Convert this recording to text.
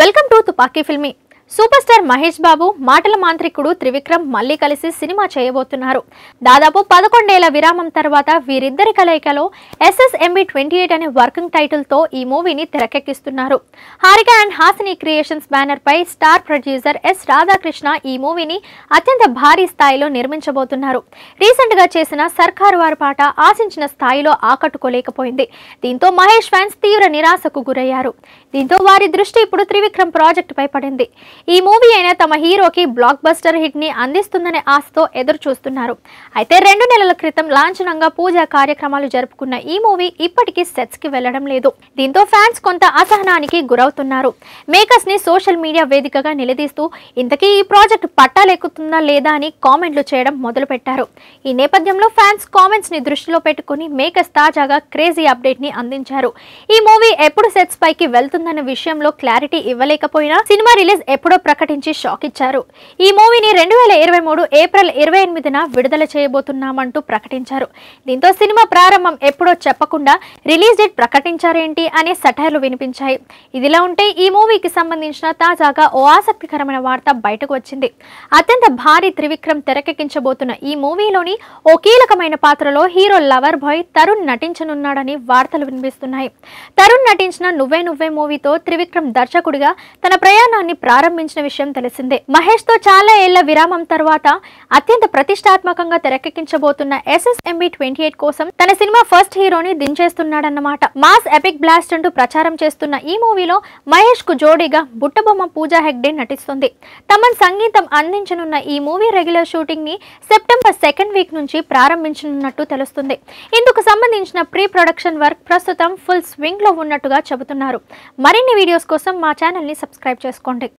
Welcome to Tupaki filmy. Super star Mahesh Babu మాటల మాంత్రికుడు త్రివిక్రమ్ మళ్ళీ కలిసి సినిమా చేయబోతున్నారు. దాదాపు పదకొండేళ్ళ విరామం తర్వాత వీరిద్దరి కలయికలో ఎస్ఎస్ఎంబి ట్వంటీ ఎయిట్ అనే వర్కింగ్ టైటిల్తో ఈ మూవీని తెరకెక్కిస్తున్నారు. Haarika and Hassine creations banner pi star producer S Radhakrishna ఈ మూవీని అత్యంత భారీ స్థాయిలో నిర్మించబోతున్నారు. రీసెంట్గా చేసిన సర్కారు వారి పాట ఆశించిన స్థాయిలో ఆకట్టుకోలేకపోయింది. దీంతో మహేష్ ఫ్యాన్స్ తీవ్ర నిరాశకు గురయ్యారు. దీంతో వారి దృష్టి ఇప్పుడు త్రివిక్రమ్ ప్రాజెక్టుపై పడింది. ఈ మూవీ అయినా తమ హీరోకి బ్లాక్ బస్టర్ హిట్ని అందిస్తుందనే ఆశతో ఎదురు చూస్తున్నారు అయితే రెండు నెలల క్రితం లాంఛనంగా పూజా కార్యక్రమాలు జరుపుకున్న ఈ మూవీ ఇప్పటికీ సెట్స్కి వెళ్ళడం లేదు. దీంతో ఫ్యాన్స్ కొంత అసహనానికి గురవుతున్నారు. మేకర్స్ని సోషల్ మీడియా వేదికగా నిలదీస్తూ ఇంతకీ ఈ ప్రాజెక్ట్ పట్టాలెక్కుతుందా లేదా అని కామెంట్లు చేయడం మొదలు పెట్టారు ఈ నేపథ్యంలో ఫ్యాన్స్ కామెంట్స్ని దృష్టిలో పెట్టుకుని మేకర్స్ తాజాగా క్రేజీ అప్డేట్ని అందించారు. ఈ మూవీ ఎప్పుడు సెట్స్ పైకి వెళ్తుందన్న విషయంలో క్లారిటీ ఇవ్వలేకపోయినా సినిమా రిలీజ్ ఎప్పుడో ప్రకటించి షాక్ ఇచ్చారు ఈ మూవీని రెండు వేల ఇరవై మూడు ఏప్రిల్ ఇరవై ఎనిమిదిన విడుదల చేయబోతున్నామంటూ ప్రకటించారు. దీంతో సినిమా ప్రారంభం ఎప్పుడో చెప్పకుండా రిలీజ్ డేట్ ప్రకటించారేంటి అనే సటైర్లు వినిపించాయి. ఇదిలా ఉంటే ఈ మూవీకి సంబంధించిన తాజాగా ఓ ఆసక్తికరమైన వార్త బయటకు వచ్చింది. అత్యంత భారీ త్రివిక్రమ్ తెరకెక్కించబోతున్న ఈ మూవీలోని ఓ కీలకమైన పాత్రలో హీరో లవర్ బాయ్ తరుణ్ నటించనున్నాడని వార్తలు వినిపిస్తున్నాయి. తరుణ్ నటించిన నువ్వే నువ్వే మూవీతో త్రివిక్రమ్ దర్శకుడిగా తన ప్రయాణాన్ని ప్రారంభించిన విషయం తెలిసిందే. మహేష్తో చాలా ఏళ్ళ విరామం తర్వాత అత్యంత ప్రతిష్టాత్మకంగా తెరకెక్కించబోతున్న ఎస్ఎస్ఎంబి ట్వంటీ ఎయిట్ కోసం తన సినిమా ఫస్ట్ హీరోని దించేస్తున్నాడన్నమాట. మాస్ ఎపిక్ బ్లాస్ట్ అంటూ ప్రచారం చేస్తున్న ఈ మూవీలో మహేష్కు జోడీగా బుట్టబొమ్మ పూజా హెగ్డే నటిస్తుంది. తమన్ సంగీతం అందించనున్న ఈ మూవీ రెగ్యులర్ షూటింగ్ని సెప్టెంబర్ సెకండ్ వీక్ నుంచి ప్రారంభించనున్నట్టు తెలుస్తుంది. ఇందుకు సంబంధించిన ప్రీ ప్రొడక్షన్ వర్క్ ప్రస్తుతం ఫుల్ స్వింగ్లో ఉన్నట్టుగా చెబుతున్నారు. మరిన్ని వీడియోస్ కోసం మా ఛానల్ని సబ్స్క్రైబ్ చేసుకోండి.